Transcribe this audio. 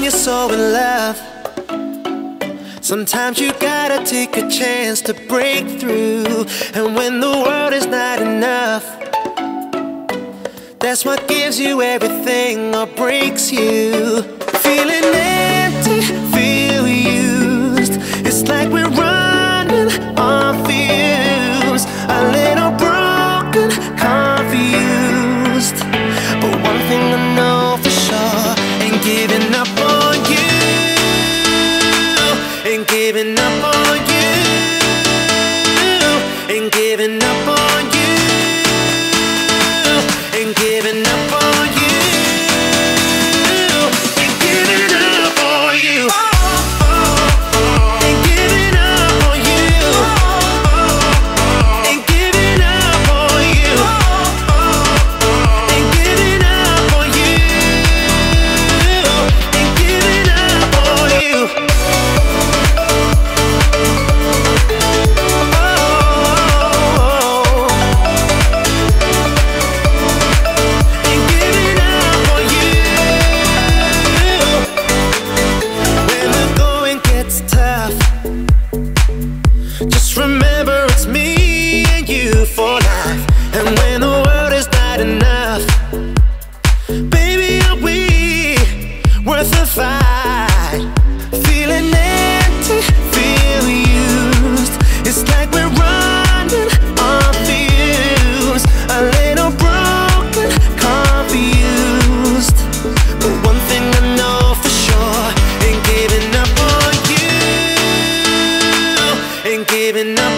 when you're so in love. Sometimes you gotta take a chance to break through. And when the world is not enough, that's what gives you everything or breaks you. Feeling empty, feel used. It's like Ain't giving up on you. Ain't giving up And when the world is not enough, baby, are we worth the fight? Feeling empty, feel used. It's like we're running on fumes. A little broken, confused. But one thing I know for sure ain't giving up on you. Ain't giving up.